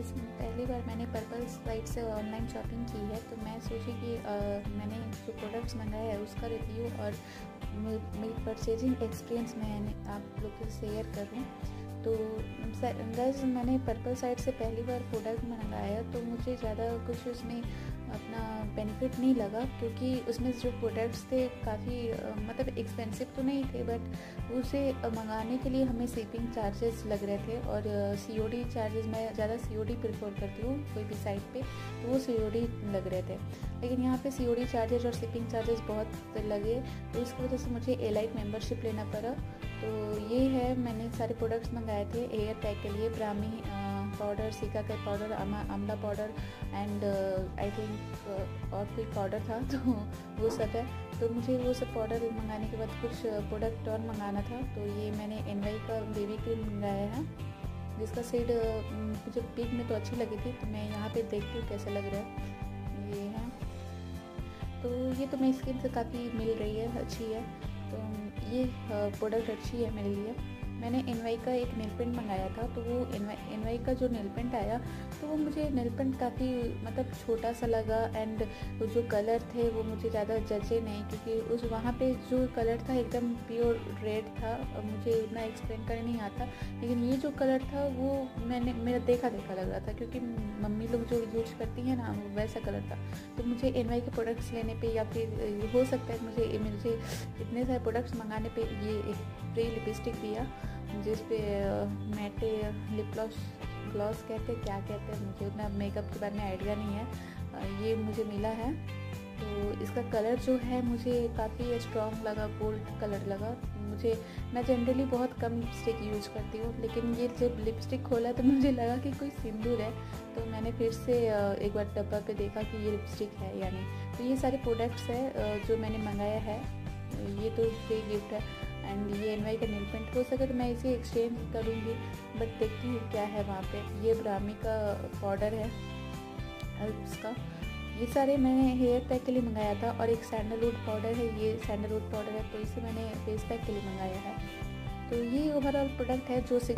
इस पहली बार मैंने पर्पल साइट से ऑनलाइन शॉपिंग की है तो मैं सोची कि आ, मैंने जो प्रोडक्ट्स मंगाया है उसका रिव्यू और मेरी परचेजिंग एक्सपीरियंस मैं आप लोग से शेयर करूँ। तो गैस मैंने पर्पल साइट से पहली बार प्रोडक्ट मंगाया तो मुझे ज़्यादा कुछ उसमें अपना बेनिफिट नहीं लगा, क्योंकि उसमें जो प्रोडक्ट्स थे काफ़ी मतलब एक्सपेंसिव तो नहीं थे बट उसे मंगाने के लिए हमें शिपिंग चार्जेस लग रहे थे और सीओडी चार्जेस मैं ज़्यादा सीओडी प्रेफर करती हूँ कोई भी साइट पे तो वो सीओडी लग रहे थे। लेकिन यहाँ पे सीओडी चार्जेस और शिपिंग चार्जेस बहुत लगे तो उसकी वजह से मुझे एलाइट मेम्बरशिप लेना पड़ा। तो ये है, मैंने सारे प्रोडक्ट्स मंगाए थे एयर पैक के लिए ब्राह्मी पाउडर सीका का powder amla powder and I think और कोई पाउडर था तो वो सब है। तो मुझे वो सब पाउडर मंगाने के बाद कुछ प्रोडक्ट और मंगाना था। तो ये मैंने एनवाई का बेबी क्रीम मंगाया है, जिसका सेड मुझे पिक में तो अच्छी लगी थी। तो मैं यहाँ पे देखती हूँ कैसा लग रहा है। ये है। तो ये तो मेरी स्किन से काफ़ी मिल रही है, अच्छी है। तो ये प्रोडक्ट अच्छी है मेरे लिए। मैंने एनवाई का एक नेल पेंट मंगाया था तो वो एन वाई का जो नेल पेंट आया तो वो मुझे नेल पेंट काफ़ी मतलब छोटा सा लगा एंड जो कलर थे वो मुझे ज़्यादा जचे नहीं क्योंकि उस वहाँ पे जो कलर था एकदम प्योर रेड था मुझे इतना एक्सप्लेन करने नहीं आता। लेकिन ये जो कलर था वो मैंने, मेरा देखा देखा लग रहा था क्योंकि मम्मी लोग जो यूज़ करती हैं ना वैसा कलर था। तो मुझे एनवाई के प्रोडक्ट्स लेने पर या फिर हो सकता है मुझे मुझे इतने सारे प्रोडक्ट्स मंगाने पर ये एक फ्री लिपस्टिक दिया। जिस पे मैटे लिप ग्लॉस ग्लॉस कहते क्या कहते हैं, मुझे उतना मेकअप के बारे में आइडिया नहीं है। ये मुझे मिला है। तो इसका कलर जो है, मुझे काफ़ी स्ट्रॉन्ग लगा गोल्ड कलर लगा। मुझे, मैं जनरली बहुत कम लिपस्टिक यूज़ करती हूँ, लेकिन ये जब लिपस्टिक खोला तो मुझे लगा कि कोई सिंदूर है। तो मैंने फिर से एक बार डब्बा पे देखा कि ये लिपस्टिक है यानी तो ये सारे प्रोडक्ट्स हैं जो मैंने मंगाया है। ये तो फ्री गिफ्ट है। एंड ये एन वाई का नील पेंट हो सके तो मैं इसे एक्सचेंज करूँगी। बट देखती हूँ क्या है वहाँ पे। ये ब्राह्मी का पाउडर है, उसका। ये सारे मैंने हेयर पैक के लिए मंगाया था और एक सैंडलवुड पाउडर है। ये सैंडलवुड पाउडर है तो इसे मैंने फेस पैक के लिए मंगाया है। तो ये ओवरऑल प्रोडक्ट है जो से